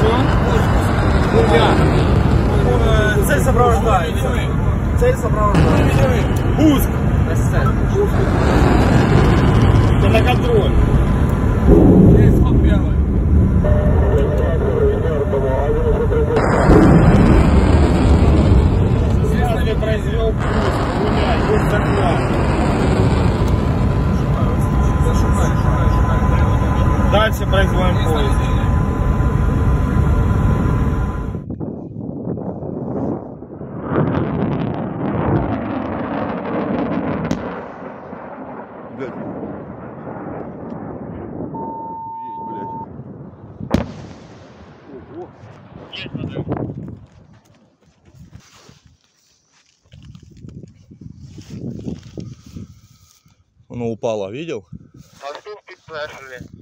Що? Э, цель сопровождается. Цель сопровождается. Пуск. Это на контроль. произвел пуск, гуляй, Дальше производим поезд. Блядь. Охуеть, блядь. Ого. Есть подрыв. Оно упало, видел? А тут підтверджили.